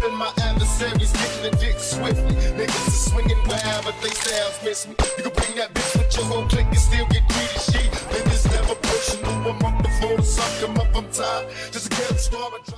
flipping my adversaries, getting the dick swiftly. Niggas are swinging wild, but they sounds miss me. You can bring that bitch with your whole clique and still get greedy. She, niggas never personal. I'm up before the sun come up. I'm tired. Just to get them started.